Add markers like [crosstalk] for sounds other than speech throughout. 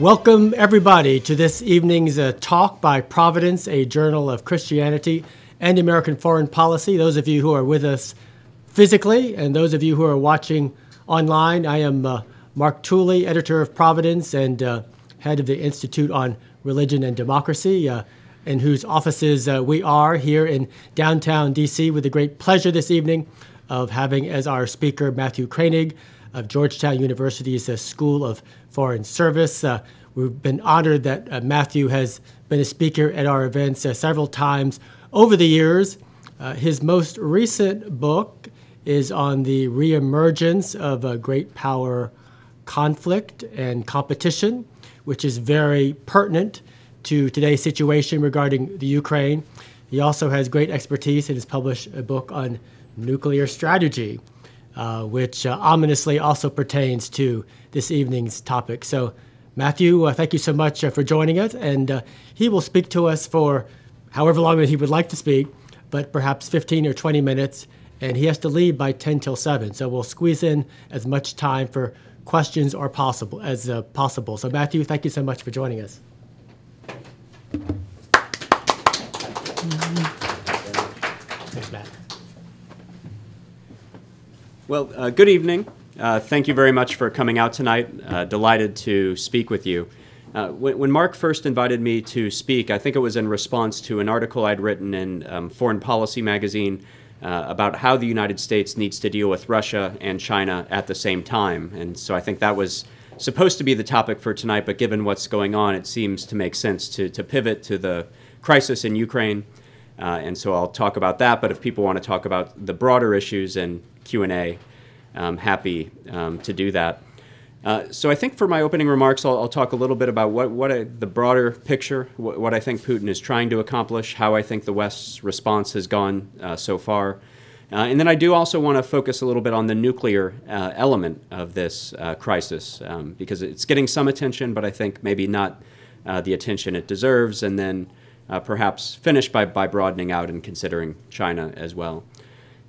Welcome, everybody, to this evening's uh, talk by Providence, a journal of Christianity and American foreign policy. Those of you who are with us physically and those of you who are watching online, I am uh, Mark Tooley, editor of Providence and uh, head of the Institute on Religion and Democracy, uh, in whose offices uh, we are here in downtown DC with the great pleasure this evening of having as our speaker Matthew Kroenig of Georgetown University's School of Foreign Service. Uh, we've been honored that uh, Matthew has been a speaker at our events uh, several times over the years. His most recent book is on the reemergence of a great power conflict and competition, which is very pertinent to today's situation regarding the Ukraine. He also has great expertise and has published a book on nuclear strategy, uh, which uh, ominously also pertains to this evening's topic. So, Matthew, uh, thank you so much uh, for joining us. And uh, he will speak to us for however long that he would like to speak, but perhaps 15 or 20 minutes. And he has to leave by 10 till 7. So we'll squeeze in as much time for questions or possible as possible. So, Matthew, thank you so much for joining us. Thanks, Matt. Well, uh, good evening. Uh, thank you very much for coming out tonight. Uh, delighted to speak with you. Uh, when, when, Mark first invited me to speak, I think it was in response to an article I'd written in um, Foreign Policy magazine uh, about how the United States needs to deal with Russia and China at the same time. And so I think that was supposed to be the topic for tonight, but given what's going on, it seems to make sense to, to pivot to the crisis in Ukraine. Uh, and so I'll talk about that. But if people want to talk about the broader issues in Q&A, I'm happy um, to do that. Uh, so I think for my opening remarks, I'll, I'll talk a little bit about what, what I, the broader picture, what, what, I think Putin is trying to accomplish, how I think the West's response has gone uh, so far. Uh, and then I do also want to focus a little bit on the nuclear uh, element of this uh, crisis, um, because it's getting some attention, but I think maybe not uh, the attention it deserves. And then perhaps finish by, by broadening out and considering China as well.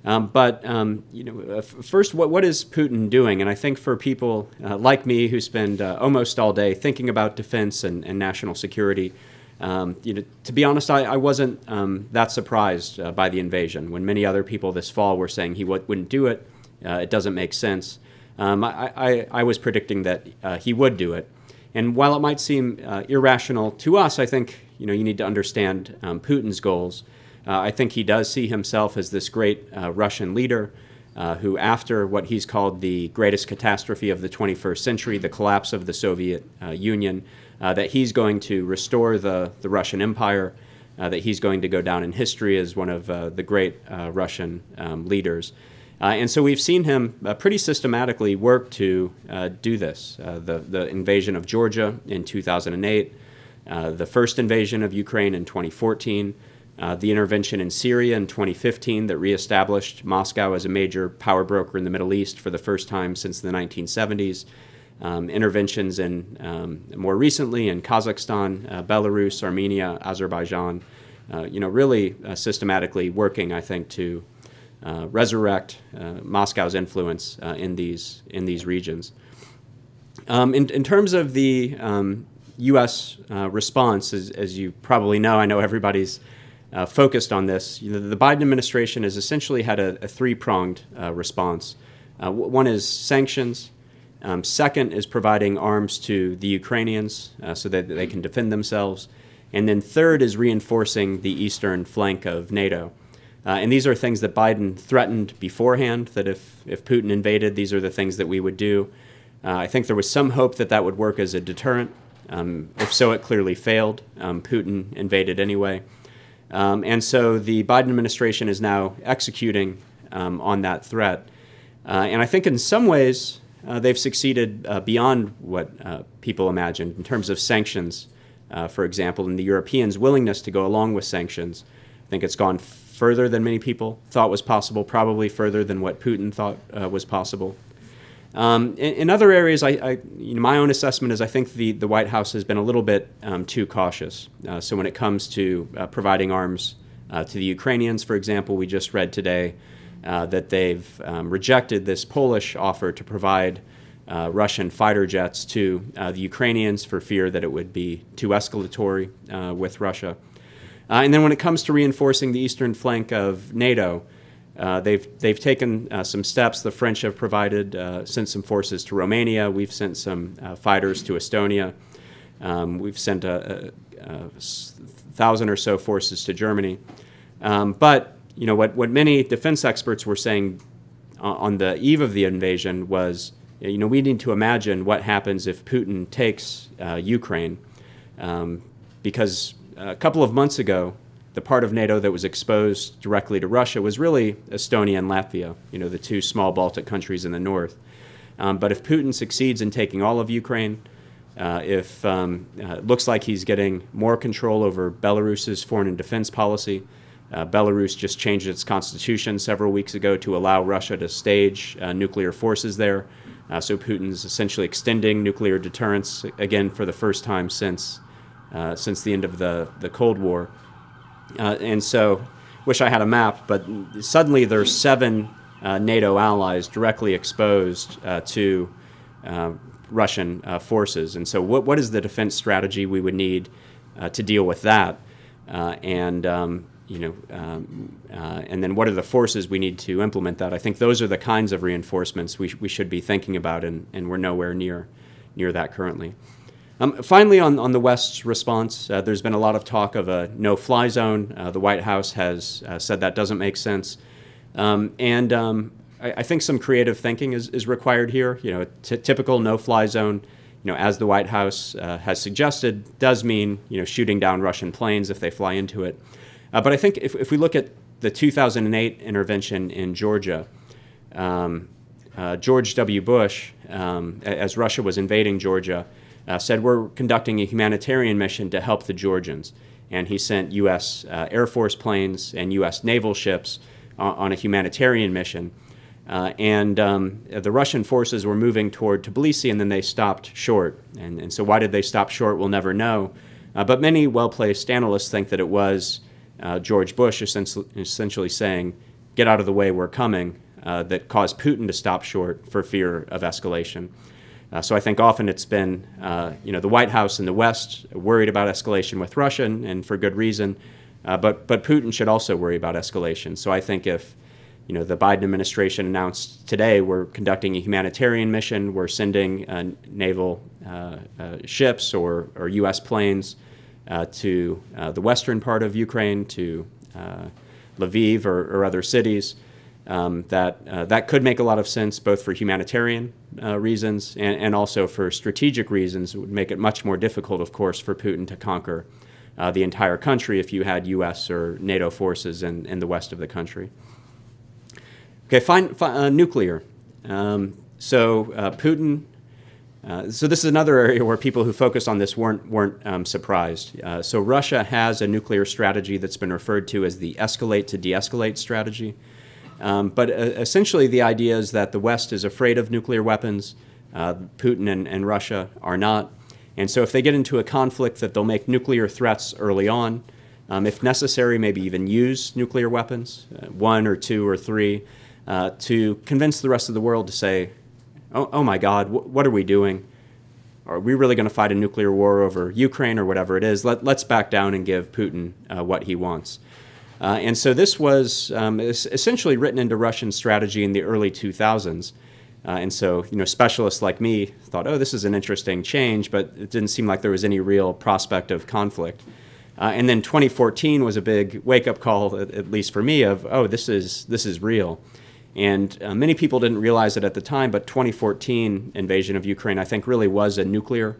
Um, but um, you know, uh, first, what, what is Putin doing? And I think for people uh, like me who spend uh, almost all day thinking about defense and, and national security, um, you know, to be honest, I, I wasn't um, that surprised uh, by the invasion. When many other people this fall were saying he wouldn't do it, uh, it doesn't make sense. Um, I, I, I, was predicting that he would do it. And while it might seem irrational to us, I think you know you need to understand um, Putin's goals. Uh, I think he does see himself as this great uh, Russian leader uh, who, after what he's called the greatest catastrophe of the 21st century, the collapse of the Soviet Union, that he's going to restore the, the Russian Empire, that he's going to go down in history as one of the great Russian um, leaders. Uh, and so we've seen him uh, pretty systematically work to uh, do this. the, the invasion of Georgia in 2008, the first invasion of Ukraine in 2014, uh, the intervention in Syria in 2015 that reestablished Moscow as a major power broker in the Middle East for the first time since the 1970s. Um, interventions in um, more recently in Kazakhstan, uh, Belarus, Armenia, Azerbaijan, uh, you know, really uh, systematically working, I think, to uh, resurrect Moscow's influence in these in these regions. Um, in, in, terms of the U.S. Um, response, as, as, you probably know, I know everybody's uh, focused on this. You know, the Biden administration has essentially had a, a three pronged uh, response. Uh, one is sanctions. Um, second is providing arms to the Ukrainians uh, so that they can defend themselves. And then third is reinforcing the eastern flank of NATO. Uh, and these are things that Biden threatened beforehand that if, if Putin invaded, these are the things that we would do. Uh, I think there was some hope that that would work as a deterrent. Um, if so, it clearly failed. Um, Putin invaded anyway. Um, and so the Biden administration is now executing um, on that threat. Uh, and I think in some ways uh, they've succeeded uh, beyond what uh, people imagined in terms of sanctions, uh, for example, and the Europeans' willingness to go along with sanctions. I think it's gone further than many people thought was possible, probably further than what Putin thought uh, was possible. Um, in, in, other areas, I, I, you know, my own assessment is I think the, the White House has been a little bit um, too cautious. Uh, so when it comes to uh, providing arms uh, to the Ukrainians, for example, we just read today uh, that they've um, rejected this Polish offer to provide uh, Russian fighter jets to uh, the Ukrainians for fear that it would be too escalatory with Russia. And then when it comes to reinforcing the eastern flank of NATO, uh, they've, they've taken uh, some steps. The French have provided, sent some forces to Romania. We've sent some fighters to Estonia. Um, we've sent a, a, a, thousand or so forces to Germany. Um, but you know what, what many defense experts were saying on the eve of the invasion was you know, we need to imagine what happens if Putin takes uh, Ukraine, um, because a couple of months ago, the part of NATO that was exposed directly to Russia was really Estonia and Latvia, you know, the two small Baltic countries in the north. Um, but if Putin succeeds in taking all of Ukraine, uh, if um, uh, it looks like he's getting more control over Belarus's foreign and defense policy, uh, Belarus just changed its constitution several weeks ago to allow Russia to stage uh, nuclear forces there. Uh, so Putin's essentially extending nuclear deterrence again for the first time since uh, since the end of the the Cold War. Uh, and so, wish I had a map, but suddenly there's seven uh, NATO allies directly exposed uh, to uh, Russian forces. And so, what what is the defense strategy we would need to deal with that? and um, you know, um, uh, and then what are the forces we need to implement that? I think those are the kinds of reinforcements we, sh we should be thinking about, and, and we're nowhere near near that currently. Um, finally, on, on the West's response, uh, there's been a lot of talk of a no-fly zone. Uh, the White House has uh, said that doesn't make sense, um, and um, I, I, think some creative thinking is, is required here. You know, a typical no-fly zone you know, as the White House uh, has suggested, does mean you know shooting down Russian planes if they fly into it. Uh, but I think if, if we look at the 2008 intervention in Georgia, um, uh, George W. Bush, um, as Russia was invading Georgia, uh, said, We're conducting a humanitarian mission to help the Georgians. And he sent U.S. Uh, Air Force planes and U.S. naval ships on a humanitarian mission. Uh, and um, the Russian forces were moving toward Tbilisi, and then they stopped short. And, and so, why did they stop short? We'll never know. Uh, but many well placed analysts think that it was uh, George Bush essentially saying, get out of the way, we're coming, uh, that caused Putin to stop short for fear of escalation. Uh, so I think often it's been, uh, you know, the White House and the West worried about escalation with Russia, and, and for good reason. Uh, but but Putin should also worry about escalation. So I think if, you know, the Biden administration announced today we're conducting a humanitarian mission, we're sending uh, naval ships or or U.S. planes uh, to uh, the western part of Ukraine, to uh, Lviv or, or, other cities. Um, that that could make a lot of sense both for humanitarian reasons and, and also for strategic reasons. It would make it much more difficult, of course, for Putin to conquer uh, the entire country if you had U.S. or NATO forces in, in the west of the country. Okay, fine, fine uh, nuclear. Um, so uh, Putin uh, so this is another area where people who focus on this weren't weren't um, surprised. Uh, so Russia has a nuclear strategy that's been referred to as the escalate to de-escalate strategy. Um, but uh, essentially, the idea is that the West is afraid of nuclear weapons. Uh, Putin and, and, Russia are not. And so, if they get into a conflict, that they'll make nuclear threats early on. Um, if necessary, maybe even use nuclear weapons, uh, one or two or three, to convince the rest of the world to say, oh, oh my God, wh- what are we doing? Are we really going to fight a nuclear war over Ukraine or whatever it is? Let, us back down and give Putin uh, what he wants. Uh, and so this was um, essentially written into Russian strategy in the early 2000s. Uh, and so, you know, specialists like me thought, oh, this is an interesting change, but it didn't seem like there was any real prospect of conflict. Uh, and then 2014 was a big wake-up call, at, at, least for me, of, oh, this is, this is real. And uh, many people didn't realize it at the time, but 2014 invasion of Ukraine, I think, really was a nuclear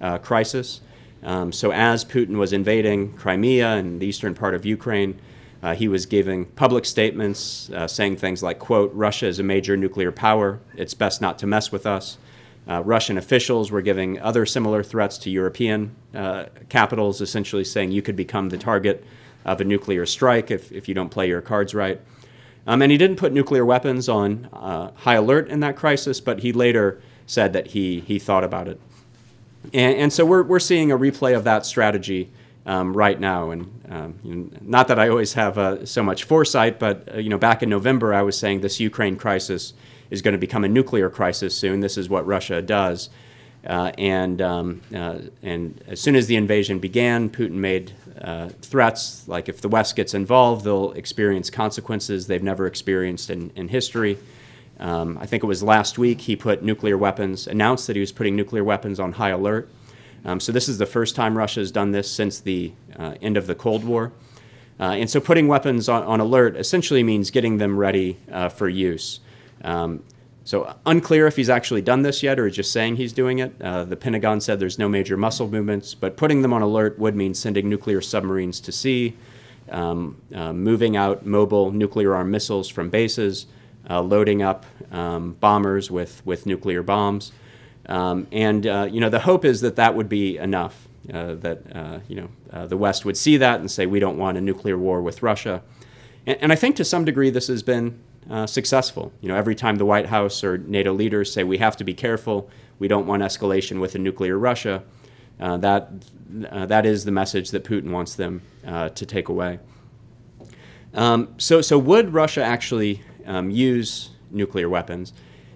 uh, crisis. Um, so as Putin was invading Crimea and the eastern part of Ukraine, uh, he was giving public statements uh, saying things like, quote, Russia is a major nuclear power. It's best not to mess with us. Uh, Russian officials were giving other similar threats to European uh, capitals, essentially saying you could become the target of a nuclear strike if, if you don't play your cards right. Um, and he didn't put nuclear weapons on uh, high alert in that crisis, but he later said that he, he thought about it. And, and so we're, we're seeing a replay of that strategy um, right now. And um, you know, not that I always have uh, so much foresight, but uh, you know, back in November, I was saying this Ukraine crisis is going to become a nuclear crisis soon. This is what Russia does. Uh, and, um, uh, and as soon as the invasion began, Putin made uh, threats like if the West gets involved, they'll experience consequences they've never experienced in, in history. Um, I think it was last week he put nuclear weapons, announced that he was putting nuclear weapons on high alert. Um, so this is the first time Russia has done this since the uh, end of the Cold War. Uh, and so putting weapons on, on, alert essentially means getting them ready uh, for use. Um, so unclear if he's actually done this yet or is just saying he's doing it. Uh, the Pentagon said there's no major muscle movements, but putting them on alert would mean sending nuclear submarines to sea, um, uh, moving out mobile nuclear armed missiles from bases, uh, loading up um, bombers with, with nuclear bombs. Um, and uh, you know the hope is that that would be enough. Uh, that uh, you know uh, the West would see that and say we don't want a nuclear war with Russia, and, and I think to some degree this has been uh, successful. You know every time the White House or NATO leaders say we have to be careful, we don't want escalation with a nuclear Russia, uh, that that is the message that Putin wants them to take away. Um, so so would Russia actually um, use nuclear weapons?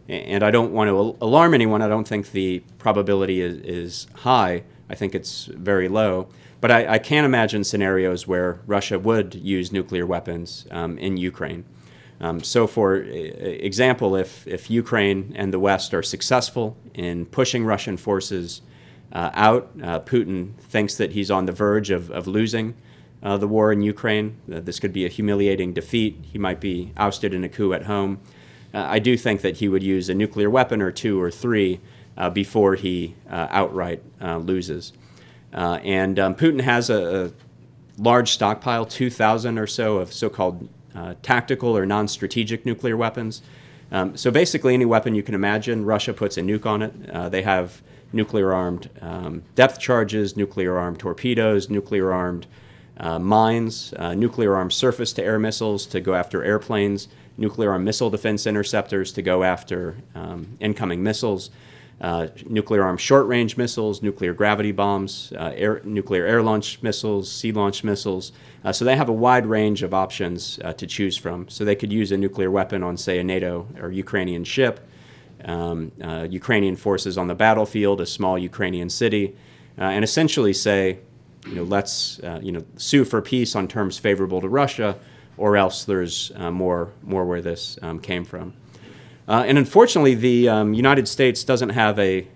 And I don't want to alarm anyone. I don't think the probability is, is high. I think it's very low. But I, I can imagine scenarios where Russia would use nuclear weapons um, in Ukraine. Um, so, for example, if, if Ukraine and the West are successful in pushing Russian forces uh, out, uh, Putin thinks that he's on the verge of, of losing uh, the war in Ukraine. Uh, this could be a humiliating defeat. He might be ousted in a coup at home. Uh, I do think that he would use a nuclear weapon or two or three uh, before he uh, outright uh, loses. Uh, and um, Putin has a, a, large stockpile, 2,000 or so, of so called uh, tactical or non strategic nuclear weapons. Um, so basically, any weapon you can imagine, Russia puts a nuke on it. they have nuclear armed um, depth charges, nuclear armed torpedoes, nuclear armed mines, nuclear armed surface to air missiles to go after airplanes nuclear armed missile defense interceptors to go after um, incoming missiles, uh, nuclear armed short range missiles, nuclear gravity bombs, uh, air, nuclear air launch missiles, sea launch missiles. Uh, so they have a wide range of options uh, to choose from. So they could use a nuclear weapon on, say, a NATO or Ukrainian ship, um, uh, Ukrainian forces on the battlefield, a small Ukrainian city, uh, and essentially say, you know, let's you know, sue for peace on terms favorable to Russia or else there's uh, more, more where this um, came from. Uh, and unfortunately, the um, United States doesn't have a,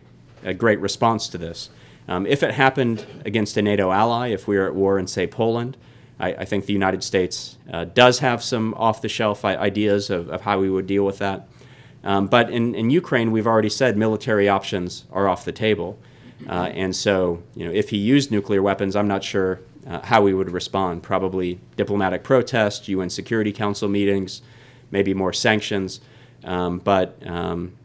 a great response to this. Um, if it happened against a NATO ally, if we were at war in, say, Poland, I, I think the United States uh, does have some off the shelf ideas of, of, how we would deal with that. Um, but in, in Ukraine, we've already said military options are off the table. Uh, and so, you know, if he used nuclear weapons, I'm not sure uh, how we would respond. Probably diplomatic protest, UN Security Council meetings, maybe more sanctions. Um, but um,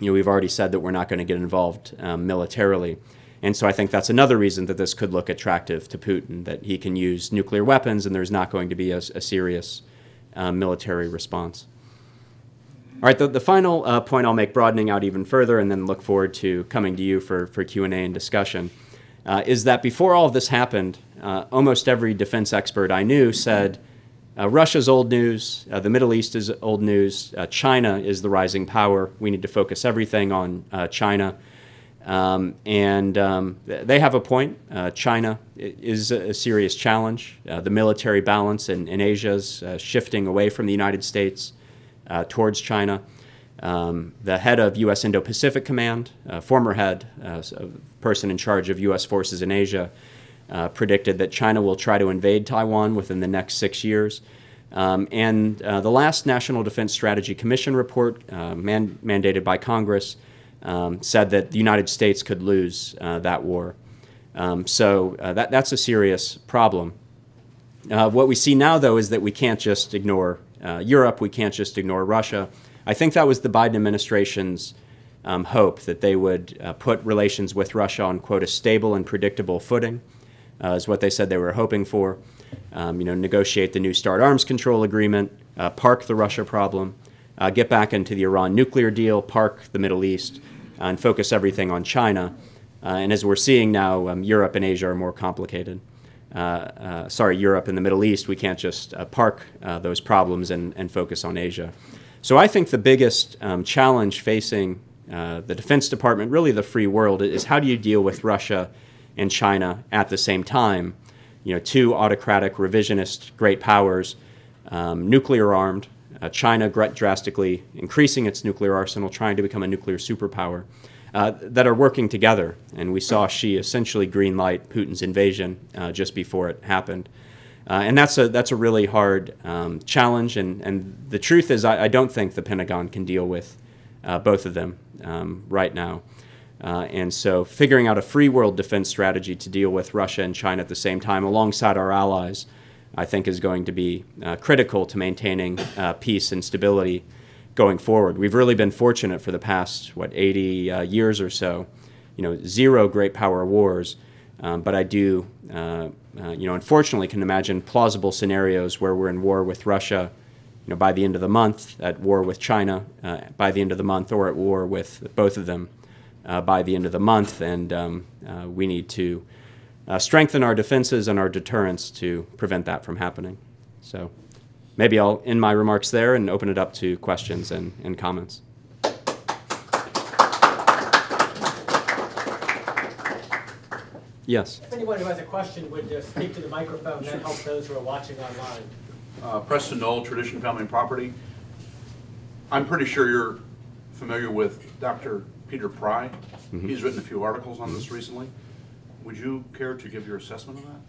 you know, we've already said that we're not going to get involved um, militarily. And so I think that's another reason that this could look attractive to Putin, that he can use nuclear weapons and there's not going to be a, a serious uh, military response. All right, the, the final uh, point I'll make, broadening out even further, and then look forward to coming to you for, for Q&A and discussion, uh, is that before all of this happened, uh, almost every defense expert I knew said uh, Russia's old news, uh, the Middle East is old news, uh, China is the rising power. We need to focus everything on uh, China. Um, and um, they have a point. China is a serious challenge. the military balance in, in Asia is shifting away from the United States towards China. Um, the head of U.S. Indo Pacific Command, former head, person in charge of U.S. forces in Asia, uh, predicted that China will try to invade Taiwan within the next six years. Um, and uh, the last National Defense Strategy Commission report, uh, man mandated by Congress, um, said that the United States could lose uh, that war. Um, so uh, that, that's a serious problem. Uh, what we see now, though, is that we can't just ignore Europe, we can't just ignore Russia. I think that was the Biden administration's um, hope that they would put relations with Russia on, quote, a stable and predictable footing uh, is what they said they were hoping for. Um, you know, negotiate the new START arms control agreement, uh, park the Russia problem, uh, get back into the Iran nuclear deal, park the Middle East, uh, and focus everything on China. Uh, and as we're seeing now, um, Europe and Asia are more complicated. Uh, sorry, Europe and the Middle East, we can't just park those problems and, and focus on Asia. So I think the biggest um, challenge facing uh, the Defense Department, really the free world, is how do you deal with Russia and China at the same time? You know, two autocratic, revisionist great powers, um, nuclear armed, uh, China drastically increasing its nuclear arsenal, trying to become a nuclear superpower, uh, that are working together. And we saw Xi essentially green light Putin's invasion uh, just before it happened. Uh, and that's a, that's a really hard um, challenge. And, and the truth is, I, I, don't think the Pentagon can deal with uh, both of them um, right now. Uh, and so, figuring out a free world defense strategy to deal with Russia and China at the same time, alongside our allies, I think is going to be uh, critical to maintaining uh, peace and stability going forward. We've really been fortunate for the past, what, 80 uh, years or so, you know, zero great power wars. Um, but I do, uh, uh, you know, unfortunately can imagine plausible scenarios where we're in war with Russia, you know, by the end of the month, at war with China uh, by the end of the month, or at war with both of them by the end of the month. And um, we need to uh, strengthen our defenses and our deterrence to prevent that from happening. So maybe I'll end my remarks there and open it up to questions and, and comments. Yes. If anyone who has a question would uh, speak to the microphone, that helps those who are watching online. Uh, Preston Noell, Tradition Family and Property. I'm pretty sure you're familiar with Dr. Peter Pry. Mm -hmm. He's written a few articles on this recently. Would you care to give your assessment of that?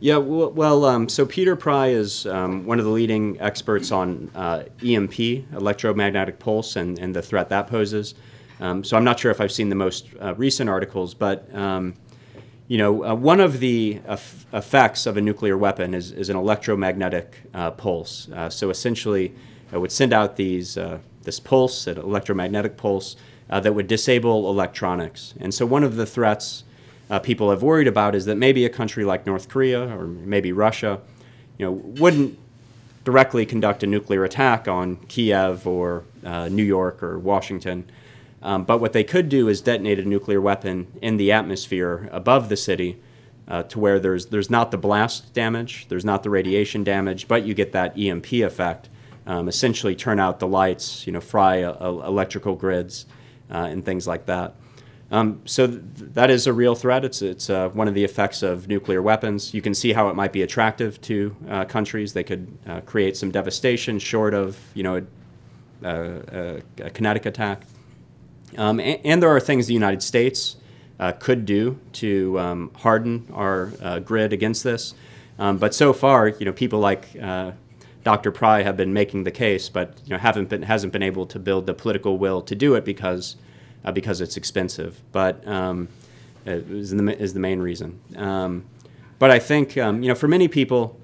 Yeah, well, well um, so Peter Pry is um, one of the leading experts on uh, EMP, electromagnetic pulse, and, and the threat that poses. Um, so I'm not sure if I've seen the most uh, recent articles, but um, you know, uh, one of the effects of a nuclear weapon is, is an electromagnetic uh, pulse. Uh, so essentially, it would send out these uh, this pulse, an electromagnetic pulse, that would disable electronics. And so one of the threats uh, people have worried about is that maybe a country like North Korea or maybe Russia, you know, wouldn't directly conduct a nuclear attack on Kiev or uh, New York or Washington. Um, but what they could do is detonate a nuclear weapon in the atmosphere above the city uh, to where there's, there's not the blast damage, there's not the radiation damage, but you get that EMP effect. Um, essentially turn out the lights, you know, fry uh, electrical grids uh, and things like that. Um, so th that is a real threat. It's, it's uh, one of the effects of nuclear weapons. You can see how it might be attractive to uh, countries. They could uh, create some devastation short of, you know, a, a, a kinetic attack. Um, and, and, there are things the United States uh, could do to um, harden our uh, grid against this. Um, but so far, you know, people like uh, Dr. Pry have been making the case, but you know, haven't been, hasn't been able to build the political will to do it because uh, because it's expensive. But um, is, the, is the main reason. Um, but I think um, you know for many people,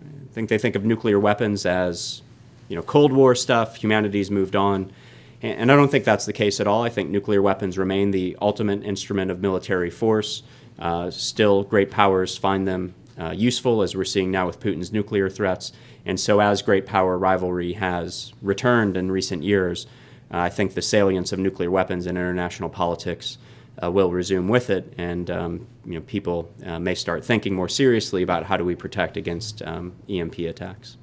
I think they think of nuclear weapons as you know Cold War stuff. Humanity's moved on. And I don't think that's the case at all. I think nuclear weapons remain the ultimate instrument of military force. Uh, still, great powers find them uh, useful, as we're seeing now with Putin's nuclear threats. And so, as great power rivalry has returned in recent years, uh, I think the salience of nuclear weapons in international politics uh, will resume with it, and um, you know, people uh, may start thinking more seriously about how do we protect against um, EMP attacks.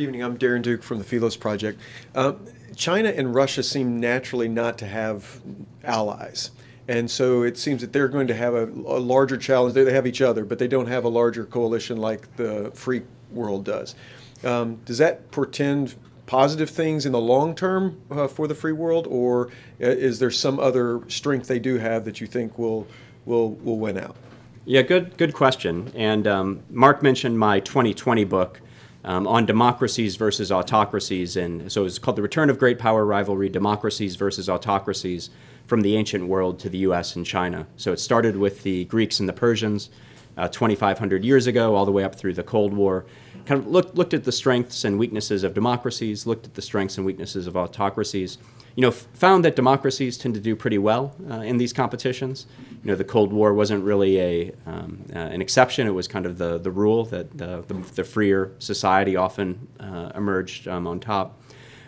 Good evening. I'm Darren Duke from the Philos Project. Uh, China and Russia seem naturally not to have allies. And so it seems that they're going to have a, a, larger challenge. They have each other, but they don't have a larger coalition like the free world does. Um, does that portend positive things in the long term uh, for the free world, or uh, is there some other strength they do have that you think will will will win out? Yeah, good good question. And um, Mark mentioned my 2020 book. Um, on democracies versus autocracies, and so it's called "The Return of Great Power Rivalry: Democracies versus Autocracies." from the ancient world to the US and China. So it started with the Greeks and the Persians uh, 2,500 years ago, all the way up through the Cold War. Kind of looked, looked at the strengths and weaknesses of democracies, looked at the strengths and weaknesses of autocracies. You know, found that democracies tend to do pretty well uh, in these competitions. You know, the Cold War wasn't really a, um, uh, an exception. It was kind of the, the rule that the, the, the freer society often uh, emerged um, on top.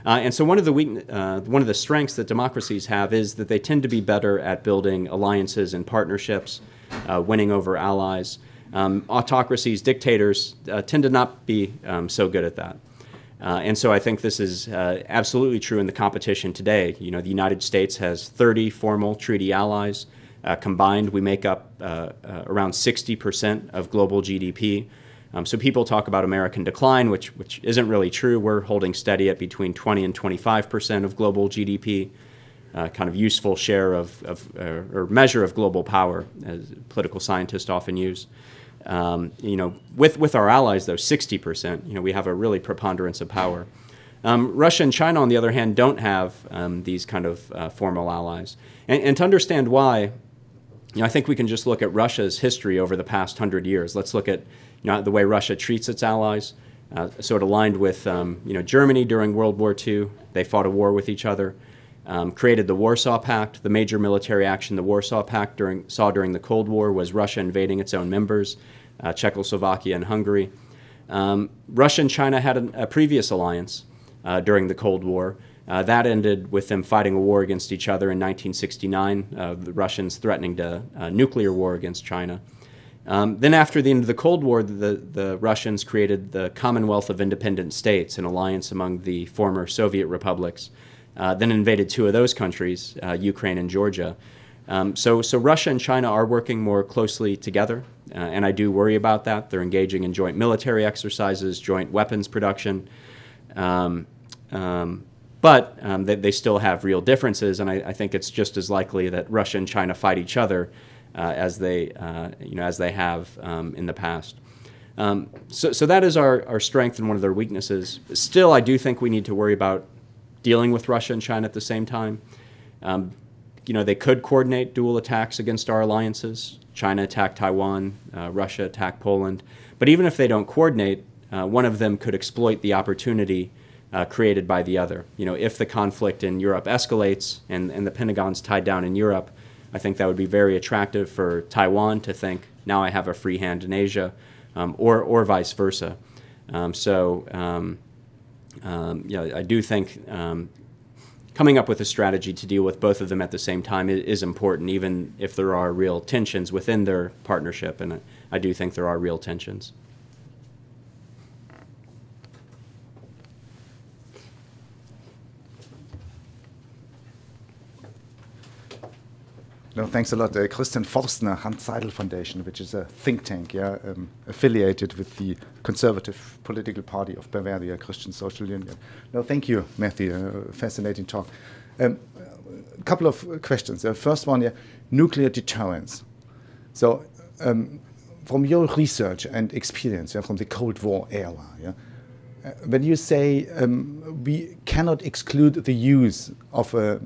Uh, and so one of the uh, one of the strengths that democracies have is that they tend to be better at building alliances and partnerships, uh, winning over allies. Um, autocracies, dictators tend to not be um, so good at that. Uh, and so I think this is uh, absolutely true in the competition today. You know, the United States has 30 formal treaty allies. combined, we make up around 60% of global GDP. Um, so people talk about American decline, which, which isn't really true. We're holding steady at between 20 and 25 percent of global GDP, uh, kind of useful share of, of uh, or measure of global power, as political scientists often use. Um, you know, with, with our allies, though, 60 percent, you know, we have a really preponderance of power. Um, Russia and China, on the other hand, don't have um, these kind of uh, formal allies. And, and to understand why, you know, I think we can just look at Russia's history over the past hundred years. Let's look at you know, the way Russia treats its allies. Uh, so it aligned with um, you know, Germany during World War II. They fought a war with each other. Um, created the Warsaw Pact. The major military action the Warsaw Pact during, saw during the Cold War was Russia invading its own members, uh, Czechoslovakia and Hungary. Um, Russia and China had a, a previous alliance uh, during the Cold War. Uh, that ended with them fighting a war against each other in 1969, uh, the Russians threatening a uh, nuclear war against China. Um, then, after the end of the Cold War, the, the Russians created the Commonwealth of Independent States, an alliance among the former Soviet republics. Uh, then invaded two of those countries, uh, Ukraine and Georgia. Um, so, so Russia and China are working more closely together, uh, and I do worry about that. They're engaging in joint military exercises, joint weapons production. Um, um, but um, they, they, still have real differences, and I, I, think it's just as likely that Russia and China fight each other uh, as they uh, you know as they have um, in the past. Um, so, so that is our, our strength and one of their weaknesses. Still, I do think we need to worry about dealing with Russia and China at the same time. Um, you know, they could coordinate dual attacks against our alliances. China attack Taiwan, uh, Russia attack Poland. But even if they don't coordinate, uh, one of them could exploit the opportunity uh, created by the other. You know, if the conflict in Europe escalates and, and the Pentagon's tied down in Europe, I think that would be very attractive for Taiwan to think, now I have a free hand in Asia, um, or, or vice versa. Um, so, um, yeah, I do think um, coming up with a strategy to deal with both of them at the same time is, is important, even if there are real tensions within their partnership, and I, I do think there are real tensions. No, thanks a lot. Uh, Christian Forstner, Hanns Seidel Foundation, which is a think tank, yeah, um, affiliated with the conservative political party of Bavaria, Christian Social Union. No, thank you, Matthew. Uh, fascinating talk. Um, a couple of questions. The first one, yeah, nuclear deterrence. So, um, from your research and experience yeah, from the Cold War era, yeah, uh, when you say um, we cannot exclude the use of a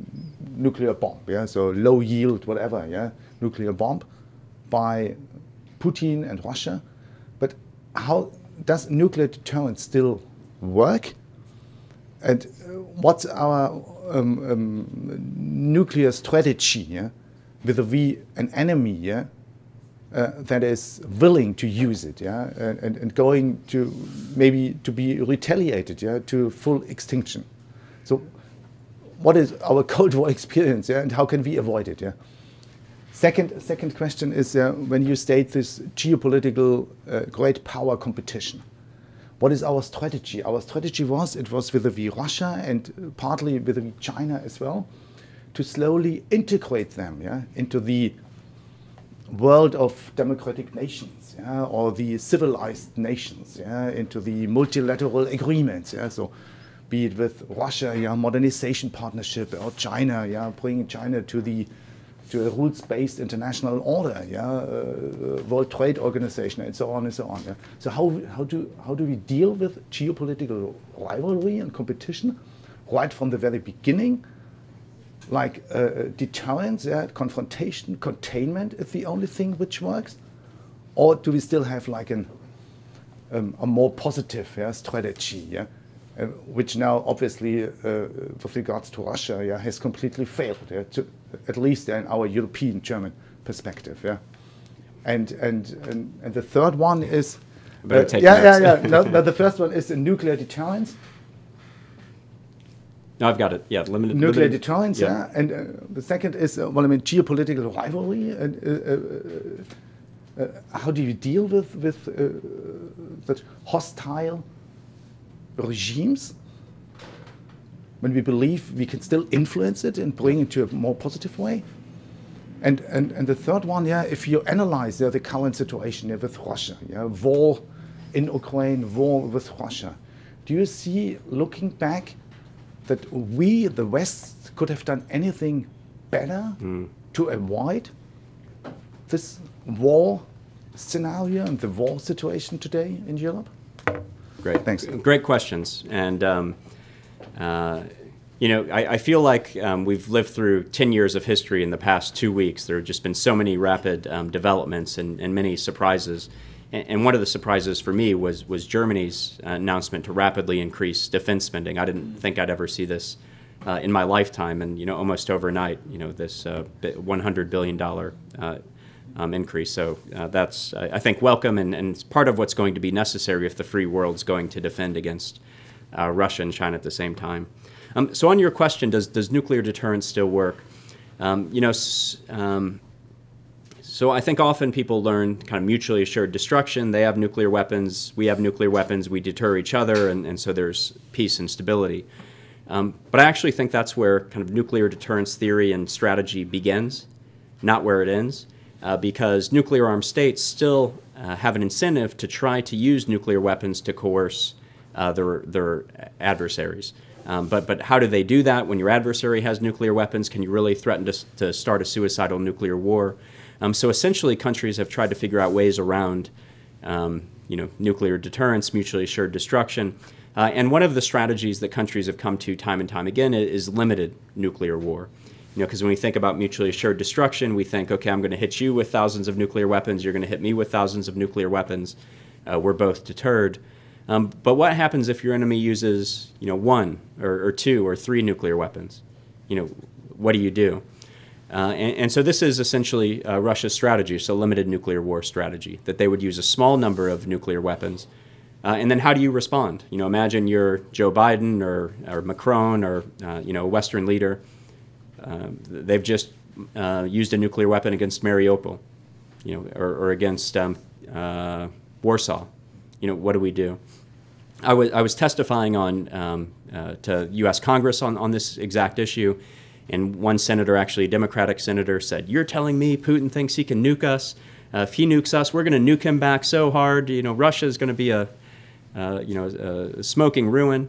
nuclear bomb, yeah, so low yield, whatever, yeah, nuclear bomb by Putin and Russia. But how does nuclear deterrence still work? And uh, what's our um, um, nuclear strategy yeah, with a an enemy yeah, uh, that is willing to use it, yeah, and, and going to maybe to be retaliated, yeah, to full extinction. So what is our [laughs] Cold War experience, yeah, and how can we avoid it? Yeah. Second, second question is uh, when you state this geopolitical uh, great power competition. What is our strategy? Our strategy was it was with Russia and partly with China as well, to slowly integrate them yeah, into the world of democratic nations yeah, or the civilized nations, yeah, into the multilateral agreements. Yeah, so be it with Russia, yeah, modernization partnership, or China, yeah, bringing China to the to a rules-based international order, yeah, uh, World Trade Organization, and so on and so on. Yeah. So how how do how do we deal with geopolitical rivalry and competition right from the very beginning? Like uh, deterrence, yeah, confrontation, containment is the only thing which works, or do we still have like an um, a more positive yeah, strategy? Yeah uh, which now obviously, uh, with regards to Russia, yeah, has completely failed, yeah, to, at least in our European German perspective. Yeah, and and and, and the third one is. Uh, yeah, yeah, yeah, no, [laughs] no, the first one is nuclear deterrence. No, I've got it. Yeah, limited nuclear limited- deterrence. Yeah. And uh, the second is, uh, well, I mean, geopolitical rivalry. And, uh, uh, uh, how do you deal with with uh, such hostile regimes when we believe we can still influence it and bring it to a more positive way? And, and, and the third one, yeah, if you analyze yeah, the current situation yeah, with Russia, yeah, war in Ukraine, war with Russia, do you see, looking back, that we, the West, could have done anything better hmm. to avoid this war scenario and the war situation today in Europe? Great. Thanks. Great questions. And, um, uh, you know, I, I feel like um, we've lived through 10 years of history in the past two weeks. There have just been so many rapid um, developments and, and many surprises. And, and one of the surprises for me was, was Germany's uh, announcement to rapidly increase defense spending. I didn't think I'd ever see this uh, in my lifetime. And, you know, almost overnight, you know, this uh, $100 billion uh, um, increase. So uh, that's, I think, welcome and, and it's part of what's going to be necessary if the free world's going to defend against uh, Russia and China at the same time. Um, so on your question, does, does nuclear deterrence still work? Um, you know, um, so I think often people learn kind of mutually assured destruction. They have nuclear weapons, we have nuclear weapons, we deter each other, and, and so there's peace and stability. Um, but I actually think that's where kind of nuclear deterrence theory and strategy begins, not where it ends, uh, because nuclear armed states still uh, have an incentive to try to use nuclear weapons to coerce uh, their, their adversaries. Um, but, but how do they do that when your adversary has nuclear weapons? Can you really threaten to, to start a suicidal nuclear war? Um, so essentially, countries have tried to figure out ways around um, you know, nuclear deterrence, mutually assured destruction. Uh, and one of the strategies that countries have come to time and time again i- is limited nuclear war. You know, because when we think about mutually assured destruction, we think, okay, I'm going to hit you with thousands of nuclear weapons, you're going to hit me with thousands of nuclear weapons. Uh, we're both deterred. Um, but what happens if your enemy uses, you know, one or, or two or three nuclear weapons? You know, what do you do? Uh, and, and so this is essentially uh, Russia's strategy, so limited nuclear war strategy, that they would use a small number of nuclear weapons. Uh, and then how do you respond? You know, imagine you're Joe Biden or, or Macron or, uh, you know, a Western leader. Um, they've just uh, used a nuclear weapon against Mariupol, you know, or, or against um, uh, Warsaw. You know, what do we do? I was, I was testifying on um, uh, to U.S. Congress on, on this exact issue, and one senator, actually a Democratic senator, said, "You're telling me Putin thinks he can nuke us? Uh, if he nukes us, we're going to nuke him back so hard. You know, Russia is going to be a, uh, you know, a smoking ruin."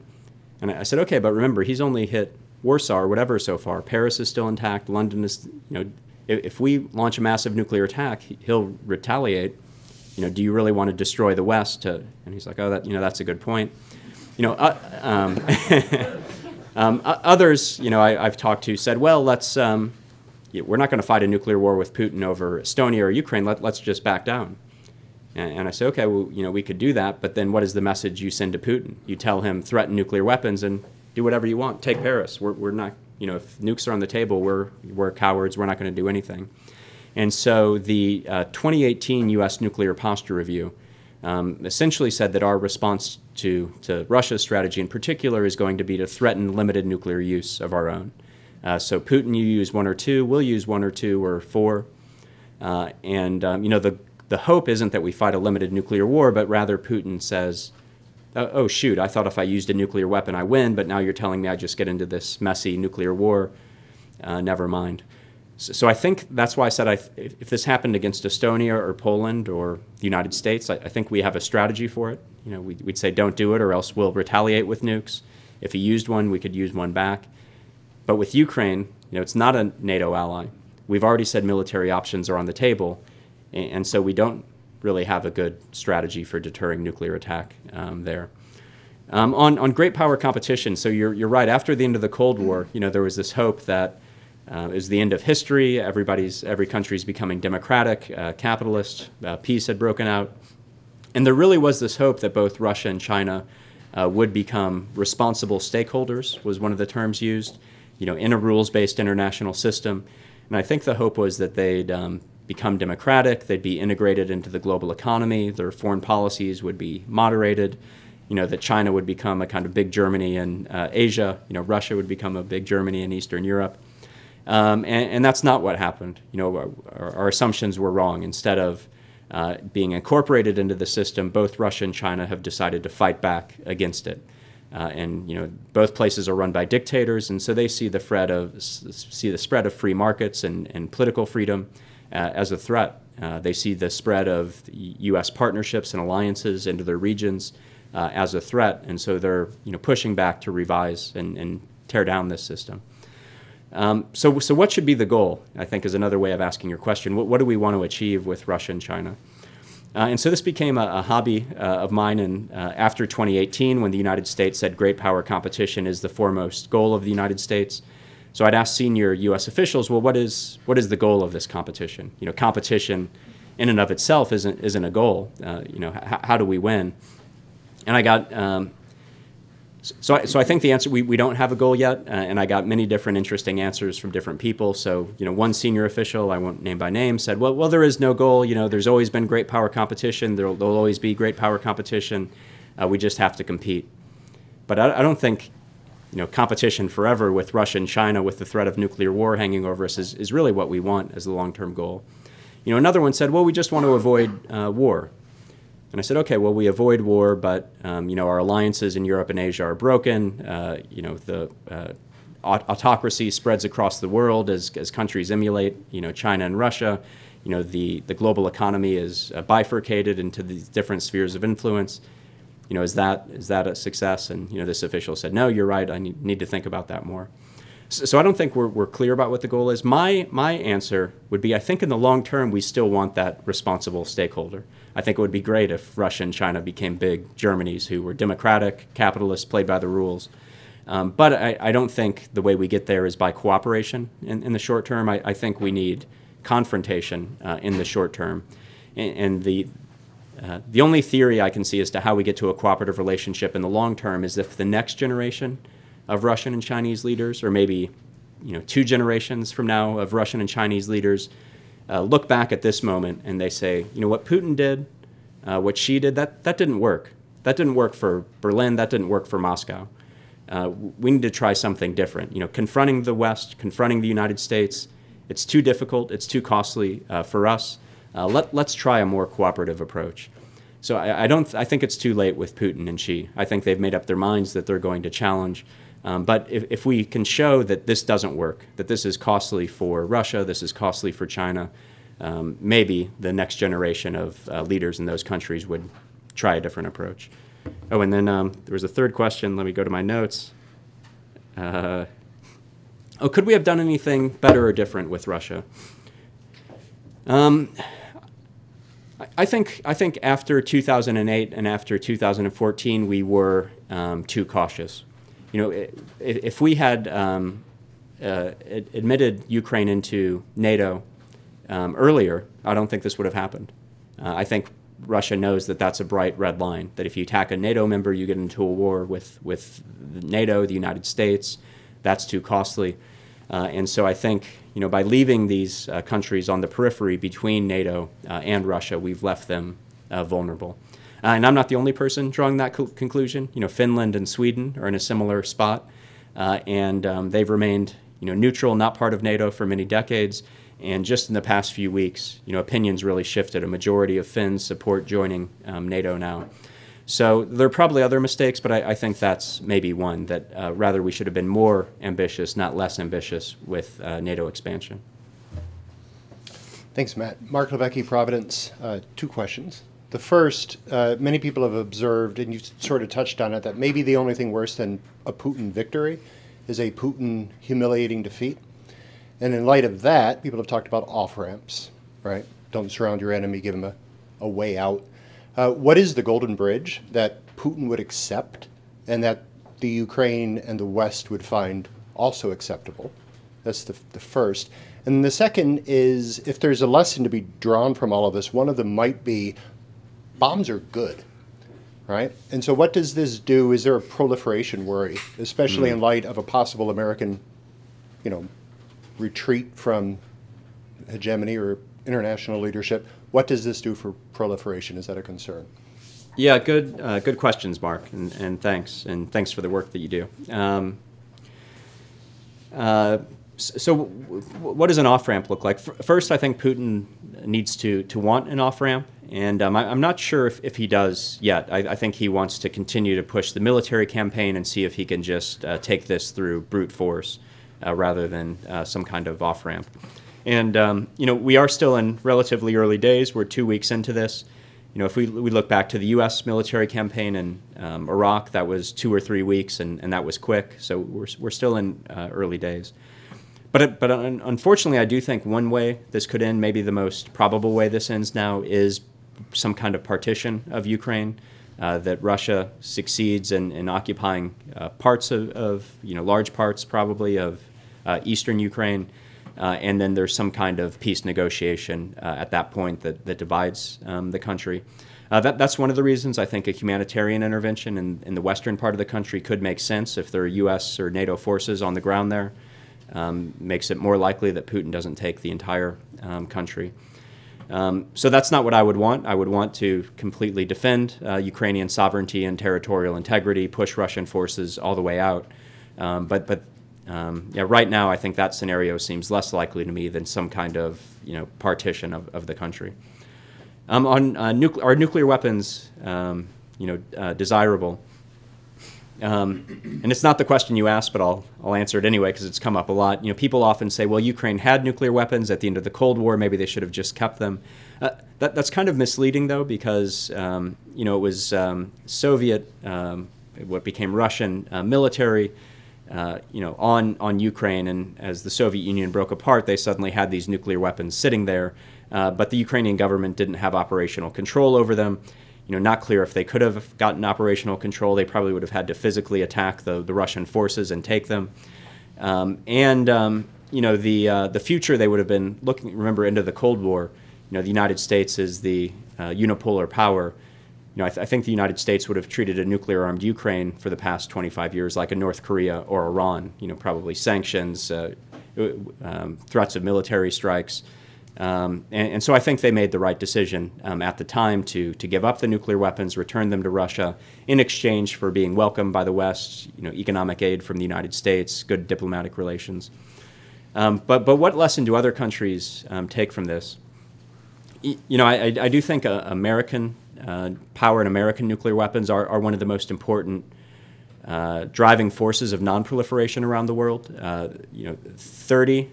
And I said, "Okay, but remember, he's only hit Warsaw or whatever so far. Paris is still intact. London is, you know, if, if we launch a massive nuclear attack, he- he'll retaliate." you know, do you really want to destroy the West? To, and he's like, oh, that, you know, that's a good point. You know, uh, um, [laughs] um, others, you know, I, I've talked to said, well, let's, um, we're not going to fight a nuclear war with Putin over Estonia or Ukraine. Let, let's just back down. And, and I say, okay, well, you know, we could do that, but then what is the message you send to Putin? You tell him threaten nuclear weapons and do whatever you want. Take Paris. We're, we're not, you know, if nukes are on the table, we're, we're cowards. We're not going to do anything. And so the uh, 2018 U.S. Nuclear Posture Review um, essentially said that our response to, to Russia's strategy in particular is going to be to threaten limited nuclear use of our own. Uh, so Putin, you use one or two, we'll use one or two or four. Uh, and um, you know the the hope isn't that we fight a limited nuclear war, but rather Putin says, "Oh, oh shoot! I thought if I used a nuclear weapon, I win, but now you're telling me I just get into this messy nuclear war. Uh, never mind." So, so I think that's why I said I, if, if this happened against Estonia or Poland or the United States, I, I think we have a strategy for it. You know, we, we'd say don't do it, or else we'll retaliate with nukes. If he used one, we could use one back. But with Ukraine, you know, it's not a NATO ally. We've already said military options are on the table, a- and so we don't really have a good strategy for deterring nuclear attack um, there. Um, on, on great power competition, so you're, you're right. After the end of the Cold War, you know, there was this hope that uh, it was the end of history. Everybody's, every country's becoming democratic, uh, capitalist. Uh, peace had broken out. And there really was this hope that both Russia and China uh, would become responsible stakeholders, was one of the terms used, you know, in a rules-based international system. And I think the hope was that they'd um, become democratic, they'd be integrated into the global economy, their foreign policies would be moderated, you know, that China would become a kind of big Germany in uh, Asia, you know, Russia would become a big Germany in Eastern Europe. Um, and, and, that's not what happened. You know, our, our assumptions were wrong. Instead of uh, being incorporated into the system, both Russia and China have decided to fight back against it. Uh, and you know, both places are run by dictators, and so they see the threat of see the spread of free markets and, and political freedom as a threat. Uh, they see the spread of U.S. partnerships and alliances into their regions uh, as a threat, and so they're you know pushing back to revise and, and tear down this system. Um, so, so what should be the goal? I think is another way of asking your question. What, what do we want to achieve with Russia and China? Uh, and so this became a, a hobby uh, of mine. And uh, after 2018, when the United States said great power competition is the foremost goal of the United States, so I'd ask senior U.S. officials, well, what is what is the goal of this competition? You know, competition in and of itself isn't isn't a goal. Uh, you know, how do we win? And I got um, so, I, so I think the answer we, we don't have a goal yet, uh, and I got many different interesting answers from different people. So you know, one senior official I won't name by name said, well, well, there is no goal. You know, there's always been great power competition. There'll, there'll always be great power competition. Uh, we just have to compete. But I, I, don't think you know competition forever with Russia and China with the threat of nuclear war hanging over us is, is really what we want as the long-term goal. You know, another one said, well, we just want to avoid uh, war. And I said, okay, well, we avoid war, but um, you know our alliances in Europe and Asia are broken. Uh, you know the uh, autocracy spreads across the world as, as countries emulate you know China and Russia. You know the, the global economy is uh, bifurcated into these different spheres of influence. You know is that is that a success? And you know this official said, no, you're right. I need, need to think about that more. So, so I don't think we're, we're clear about what the goal is. My my answer would be I think in the long term we still want that responsible stakeholder. I think it would be great if Russia and China became big Germanys who were democratic, capitalists, played by the rules. Um, but I, I, don't think the way we get there is by cooperation in, in the short term. I, I, think we need confrontation uh, in the short term. And, and the, uh, the only theory I can see as to how we get to a cooperative relationship in the long term is if the next generation of Russian and Chinese leaders, or maybe you know, two generations from now of Russian and Chinese leaders, uh, look back at this moment and they say, you know, what Putin did, uh, what Xi did, that, that didn't work. That didn't work for Berlin, that didn't work for Moscow. Uh, we need to try something different. You know, confronting the West, confronting the United States, it's too difficult, it's too costly uh, for us. Uh, let, let's try a more cooperative approach. So I, I don't. I think it's too late with Putin and Xi. I think they've made up their minds that they're going to challenge. Um, but if, if we can show that this doesn't work, that this is costly for Russia, this is costly for China, um, maybe the next generation of uh, leaders in those countries would try a different approach. Oh, and then um, there was a third question. Let me go to my notes. Uh, oh, could we have done anything better or different with Russia? Um, I think I think after 2008 and after 2014, we were um, too cautious you know, if, if we had um, uh, admitted Ukraine into NATO um, earlier, I don't think this would have happened. Uh, I think Russia knows that that's a bright red line. That if you attack a NATO member, you get into a war with with NATO, the United States. That's too costly. Uh, and so I think you know by leaving these uh, countries on the periphery between NATO uh, and Russia, we've left them uh, vulnerable. Uh, and I'm not the only person drawing that co- conclusion. You know, Finland and Sweden are in a similar spot, uh, and um, they've remained, you know, neutral, not part of NATO for many decades. And just in the past few weeks, you know, opinions really shifted. A majority of Finns support joining um, NATO now. So there are probably other mistakes, but I, I think that's maybe one that uh, rather we should have been more ambitious, not less ambitious, with uh, NATO expansion. Thanks, Matt. Mark Levecki, Providence. Uh, two questions. The first, uh, many people have observed, and you sort of touched on it, that maybe the only thing worse than a Putin victory is a Putin humiliating defeat. And in light of that, people have talked about off ramps, right? Don't surround your enemy, give him a, a way out. Uh, what is the golden bridge that Putin would accept and that the Ukraine and the West would find also acceptable? That's the, the first. And the second is if there's a lesson to be drawn from all of this, one of them might be bombs are good, right? And so, what does this do? Is there a proliferation worry, especially mm. in light of a possible American, you know, retreat from hegemony or international leadership? What does this do for proliferation? Is that a concern? Yeah, good, uh, good questions, Mark, and, and thanks, and thanks for the work that you do. Um, uh, so, what does an off ramp look like? First, I think Putin needs to, to want an off ramp, and um, I, am not sure if, if he does yet. I, I, think he wants to continue to push the military campaign and see if he can just uh, take this through brute force uh, rather than uh, some kind of off ramp. And um, you know, we are still in relatively early days. We're two weeks into this. You know, if we, we look back to the U.S. military campaign in um, Iraq, that was two or three weeks, and, and that was quick. So we're, we're still in uh, early days. But, but unfortunately, I do think one way this could end, maybe the most probable way this ends now, is some kind of partition of Ukraine. Uh, that Russia succeeds in, in occupying uh, parts of, of, you know, large parts probably of uh, eastern Ukraine, uh, and then there's some kind of peace negotiation uh, at that point that, that divides um, the country. Uh, that, that's one of the reasons I think a humanitarian intervention in, in the western part of the country could make sense if there are U.S. or NATO forces on the ground there um, makes it more likely that Putin doesn't take the entire um, country. Um, so that's not what I would want. I would want to completely defend uh, Ukrainian sovereignty and territorial integrity, push Russian forces all the way out. Um, but but um, yeah, right now I think that scenario seems less likely to me than some kind of you know partition of, of the country. Um, on uh, nucle- are nuclear weapons you know uh, desirable? Um, and it's not the question you asked, but I'll, I'll answer it anyway because it's come up a lot. You know, people often say, well, Ukraine had nuclear weapons at the end of the Cold War. Maybe they should have just kept them. Uh, that, that's kind of misleading, though, because, um, you know, it was um, Soviet, um, what became Russian uh, military, uh, you know, on, on Ukraine. And as the Soviet Union broke apart, they suddenly had these nuclear weapons sitting there. Uh, but the Ukrainian government didn't have operational control over them you know, not clear if they could have gotten operational control. They probably would have had to physically attack the, the Russian forces and take them. Um, and um, you know, the uh, the future they would have been looking. Remember, into the Cold War. You know, the United States is the uh, unipolar power. You know, I, th- I, think the United States would have treated a nuclear-armed Ukraine for the past 25 years like a North Korea or Iran. You know, probably sanctions, uh, um, threats of military strikes. Um, and, and, so I think they made the right decision um, at the time to, to give up the nuclear weapons, return them to Russia in exchange for being welcomed by the West, you know, economic aid from the United States, good diplomatic relations. Um, but, but what lesson do other countries um, take from this? You know, I, I do think uh, American uh, power and American nuclear weapons are, are one of the most important uh, driving forces of nonproliferation around the world. Uh, you know, 30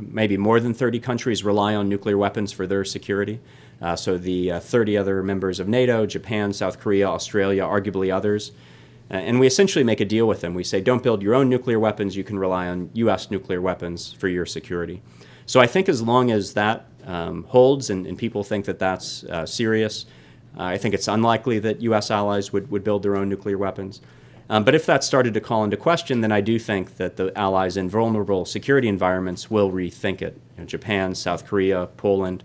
maybe more than 30 countries rely on nuclear weapons for their security. Uh, so the uh, 30 other members of NATO, Japan, South Korea, Australia, arguably others. And we essentially make a deal with them. We say, don't build your own nuclear weapons, you can rely on U.S. nuclear weapons for your security. So I think as long as that um, holds and, and, people think that that's uh, serious, I think it's unlikely that U.S. allies would, would build their own nuclear weapons. Um, but if that started to call into question, then I do think that the allies in vulnerable security environments will rethink it. You know, Japan, South Korea, Poland.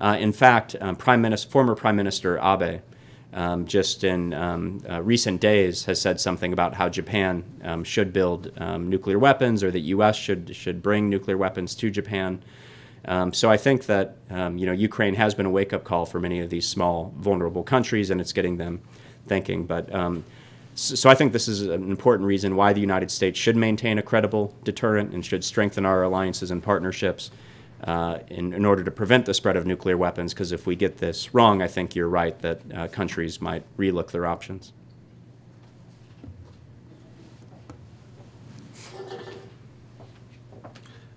Uh, in fact, um, Prime Minister, former Prime Minister Abe, um, just in um, uh, recent days, has said something about how Japan um, should build um, nuclear weapons, or that U.S. should should bring nuclear weapons to Japan. So I think that you know Ukraine has been a wake-up call for many of these small, vulnerable countries, and it's getting them thinking. But so I think this is an important reason why the United States should maintain a credible deterrent and should strengthen our alliances and partnerships uh, in, in, order to prevent the spread of nuclear weapons. Because if we get this wrong, I think you're right that uh, countries might relook their options.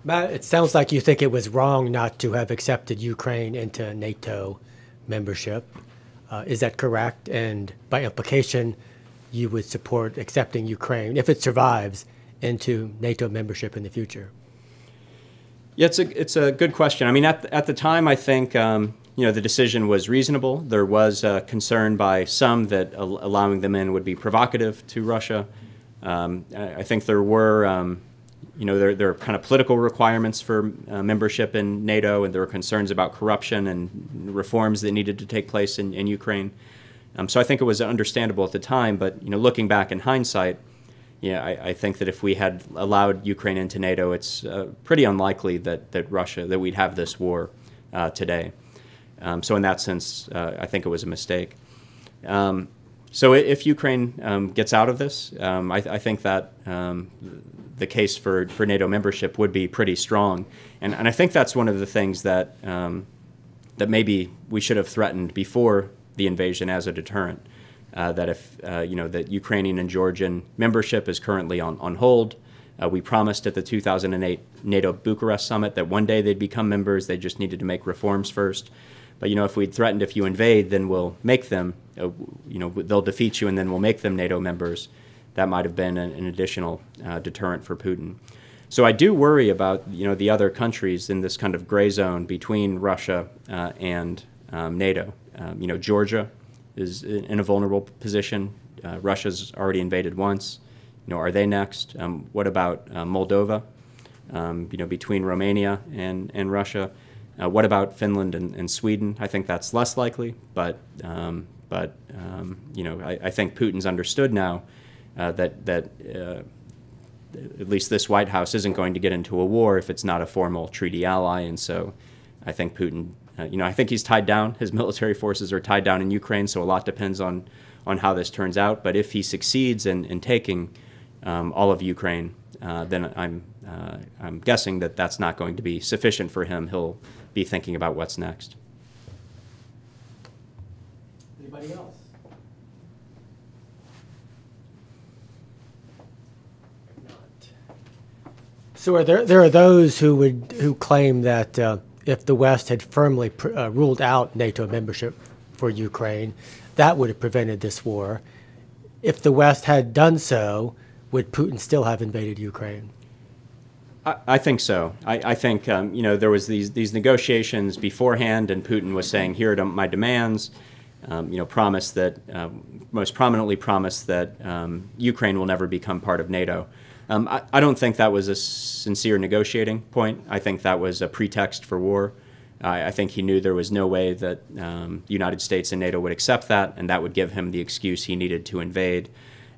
Matt, it sounds like you think it was wrong not to have accepted Ukraine into NATO membership. Uh, is that correct? And by implication, you would support accepting Ukraine, if it survives, into NATO membership in the future? Yeah, it's a, it's a good question. I mean, at the, at the time, I think um, you know the decision was reasonable. There was a concern by some that allowing them in would be provocative to Russia. Um, I think there were, um, you know, there, there are kind of political requirements for uh, membership in NATO, and there were concerns about corruption and reforms that needed to take place in, in Ukraine. Um, so I think it was understandable at the time, but you know, looking back in hindsight, yeah, I, I think that if we had allowed Ukraine into NATO, it's uh, pretty unlikely that, that Russia that we'd have this war uh, today. Um, so in that sense, uh, I think it was a mistake. Um, so if Ukraine um, gets out of this, um, I, I, think that um, the case for, for NATO membership would be pretty strong. And, and I think that's one of the things that, um, that maybe we should have threatened before the invasion as a deterrent. Uh, that if, uh, you know, that Ukrainian and Georgian membership is currently on, on hold. Uh, we promised at the 2008 NATO Bucharest summit that one day they'd become members. They just needed to make reforms first. But you know, if we'd threatened if you invade, then we'll make them. Uh, you know, they'll defeat you, and then we'll make them NATO members. That might have been an, an additional uh, deterrent for Putin. So I do worry about you know the other countries in this kind of gray zone between Russia uh, and um, NATO. Um, you know, Georgia is in a vulnerable position. Uh, Russia's already invaded once. You know, are they next? Um, what about uh, Moldova? Um, you know, between Romania and, and Russia. Uh, what about Finland and, and, Sweden? I think that's less likely, but um, but um, you know I, I, think Putin's understood now that that uh, at least this White House isn't going to get into a war if it's not a formal treaty ally, and so I think Putin. Uh, you know, I think he's tied down. His [laughs] military forces are tied down in Ukraine, so a lot depends on on how this turns out. But if he succeeds in, in taking um, all of Ukraine, uh, then I'm uh, I'm guessing that that's not going to be sufficient for him. He'll be thinking about what's next. Anybody else? So are there there are those who would who claim that uh, if the West had firmly pr- uh, ruled out NATO membership for Ukraine, that would have prevented this war. If the West had done so, would Putin still have invaded Ukraine? I, I think so. I, I think um, you know there was these these negotiations beforehand, and Putin was saying, "Here are my demands." Um, you know, promised that um, most prominently promised that um, Ukraine will never become part of NATO. Um, I, I, don't think that was a sincere negotiating point. I think that was a pretext for war. I, I think he knew there was no way that um, the United States and NATO would accept that, and that would give him the excuse he needed to invade.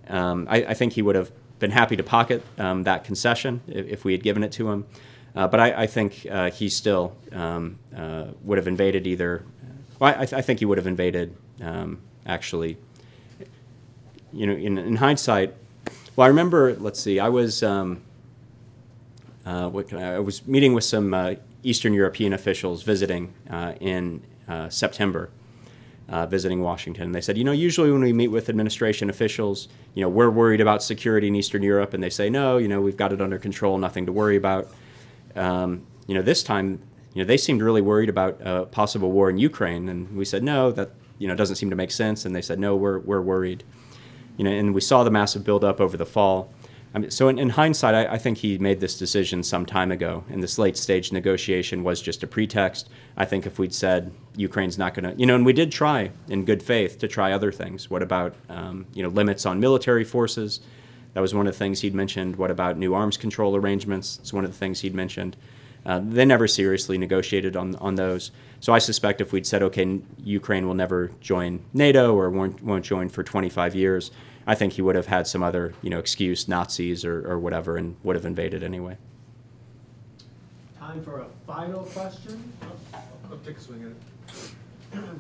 I, I think he would have been happy to pocket um, that concession if, if, we had given it to him. Uh, but I, think uh, he still um, uh, would have invaded either. Well, I, I, think he would have invaded um, actually. You know, in, in, hindsight, well, I remember. Let's see. I was um, uh, what I, I, was meeting with some uh, Eastern European officials visiting uh, in September uh, visiting Washington. And they said, you know, usually when we meet with administration officials, you know, we're worried about security in Eastern Europe, and they say, no, you know, we've got it under control, nothing to worry about. Um, you know, this time, you know, they seemed really worried about a possible war in Ukraine, and we said, no, that you know doesn't seem to make sense. And they said, no, we're we're worried. You know, and we saw the massive buildup over the fall. I mean, so in, in hindsight, I, I, think he made this decision some time ago, and this late stage negotiation was just a pretext. I think if we'd said Ukraine's not going to, you know, and we did try in good faith to try other things. What about, um, you know, limits on military forces? That was one of the things he'd mentioned. What about new arms control arrangements? It's one of the things he'd mentioned. Uh, they never seriously negotiated on, on those. So I suspect if we'd said, okay, Ukraine will never join NATO or won't, won't join for 25 years, I think he would have had some other, you know, excuse, Nazis or, or whatever, and would have invaded anyway. Time for a final question. I'll take a swing at it.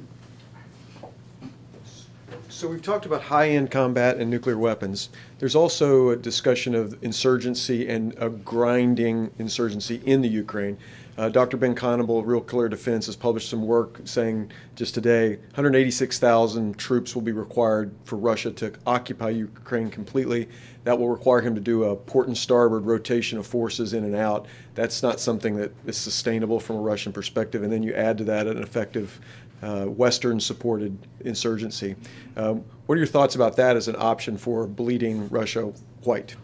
So we've talked about high-end combat and nuclear weapons. There's also a discussion of insurgency and a grinding insurgency in the Ukraine. Uh, Dr. Ben Connable, Real Clear Defense, has published some work saying just today 186,000 troops will be required for Russia to occupy Ukraine completely. That will require him to do a port and starboard rotation of forces in and out. That's not something that is sustainable from a Russian perspective. And then you add to that an effective uh, Western supported insurgency. Um, what are your thoughts about that as an option for bleeding Russia white?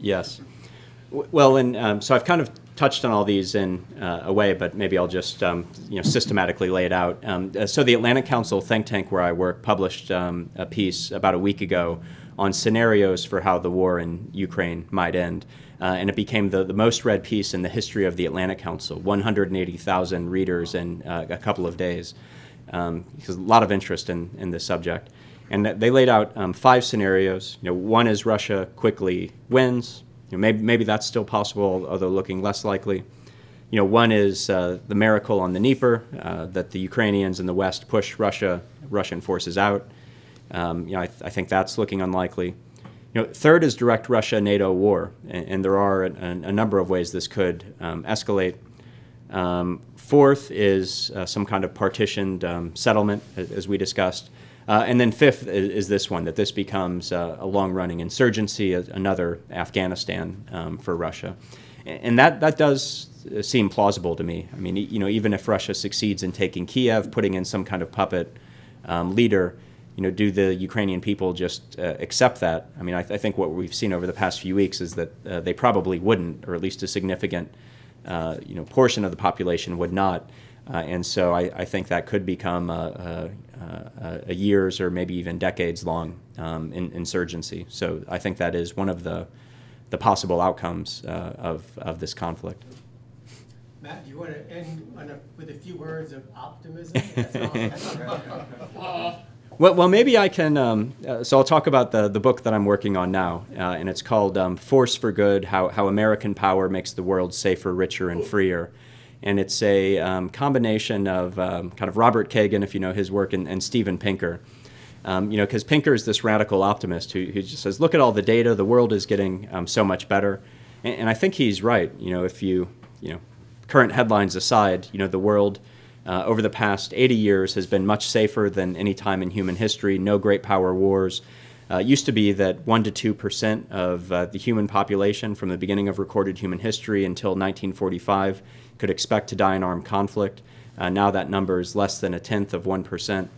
Yes. Well, and um, so I've kind of touched on all these in uh, a way, but maybe I'll just um, you know systematically lay it out. Um, uh, so the Atlantic Council think tank where I work published um, a piece about a week ago on scenarios for how the war in Ukraine might end. Uh, and it became the, the most read piece in the history of the Atlantic Council, 180,000 readers in uh, a couple of days, um, because a lot of interest in, in this subject. And they laid out um, five scenarios. You know, one is Russia quickly wins, you know, maybe, maybe that's still possible, although looking less likely. You know, one is uh, the miracle on the Dnieper, uh, that the Ukrainians in the West push Russia, Russian forces out. Um, you know, I, th- I think that's looking unlikely. You know, third is direct Russia-NATO war, and, and there are a, a, number of ways this could um, escalate. Um, fourth is uh, some kind of partitioned um, settlement, as, as, we discussed. Uh, and then fifth is, is, this one, that this becomes uh, a long-running insurgency, another Afghanistan um, for Russia. And that, that does seem plausible to me. I mean, you know, even if Russia succeeds in taking Kiev, putting in some kind of puppet um, leader, you know, do the Ukrainian people just uh, accept that? I mean, I, th- I, think what we've seen over the past few weeks is that uh, they probably wouldn't, or at least a significant, uh, you know, portion of the population would not. Uh, and so I, I, think that could become a, a, a years or maybe even decades long um, in, insurgency. So I think that is one of the, the possible outcomes uh, of, of this conflict. Matt, do you want to end a, with a few words of optimism? [laughs] [laughs] Well, well, maybe I can. Um, uh, so I'll talk about the, the book that I'm working on now, uh, and it's called um, "Force for Good: How How American Power Makes the World Safer, Richer, and Freer." And it's a um, combination of um, kind of Robert Kagan, if you know his work, and, and Steven Pinker. Um, you know, because Pinker is this radical optimist who, who just says, "Look at all the data; the world is getting um, so much better." And, and I think he's right. You know, if you you know, current headlines aside, you know, the world uh, over the past 80 years has been much safer than any time in human history. No great power wars. Uh, it used to be that 1 to 2 percent of uh, the human population from the beginning of recorded human history until 1945 could expect to die in armed conflict. Uh, now that number is less than a tenth of 1 percent.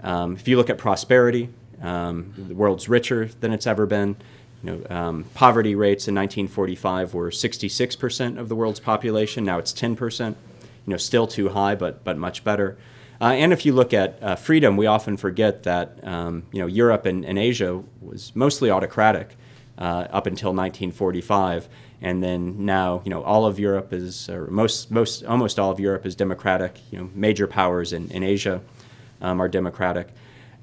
Um, if you look at prosperity, um, the world's richer than it's ever been. You know, um, poverty rates in 1945 were 66 percent of the world's population. Now it's 10 percent you know, still too high, but, but much better. Uh, and if you look at uh, freedom, we often forget that um, you know, Europe and, and, Asia was mostly autocratic uh, up until 1945. And then now, you know, all of Europe is, most, most, almost all of Europe is democratic. You know, major powers in, in Asia um, are democratic.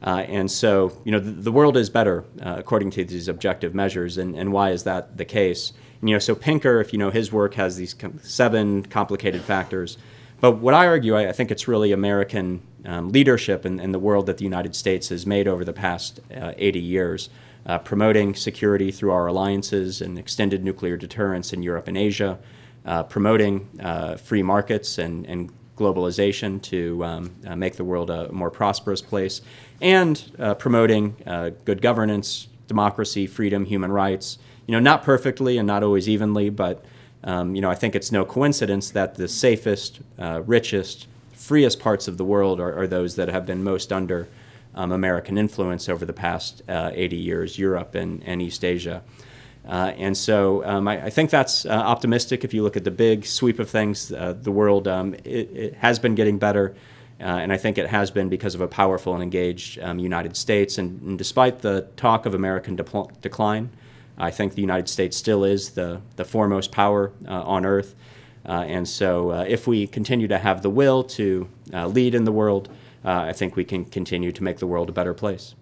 Uh, and so, you know, the, the world is better uh, according to these objective measures. And, and why is that the case? And, you know, so Pinker, if you know his work, has these seven complicated factors. But what I argue, I, I think it's really American um, leadership in, the world that the United States has made over the past uh, 80 years, uh, promoting security through our alliances and extended nuclear deterrence in Europe and Asia, uh, promoting uh, free markets and, and globalization to um, uh, make the world a more prosperous place, and uh, promoting good governance, democracy, freedom, human rights. You know, not perfectly and not always evenly, but um, you know, I think it's no coincidence that the safest, uh, richest, freest parts of the world are, are those that have been most under um, American influence over the past uh, 80 years, Europe and, and East Asia. Uh, and so um, I, I, think that's uh, optimistic. If you look at the big sweep of things, uh, the world um, it, it, has been getting better. Uh, and I think it has been because of a powerful and engaged um, United States. And, and, despite the talk of American decline, I think the United States still is the, the foremost power uh, on earth. And so, if we continue to have the will to lead in the world, Uh, I think we can continue to make the world a better place.